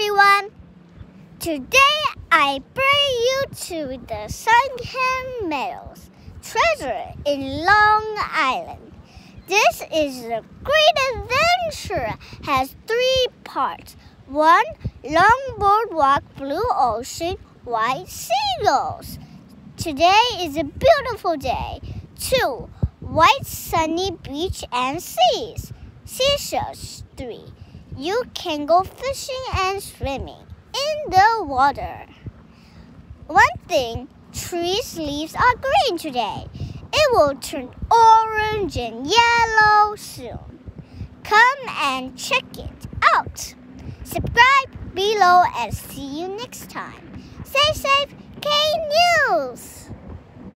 everyone. Today I bring you to the Sunken Meadows treasure in Long Island. This is a great adventure. Has three parts. One, long boardwalk, blue ocean, white seagulls. Today is a beautiful day. Two, white sunny beach and seas. Seashells. Three, you can go fishing and swimming in the water. One thing, trees' leaves are green today. It will turn orange and yellow soon. Come and check it out. Subscribe below and see you next time. Stay safe, K News!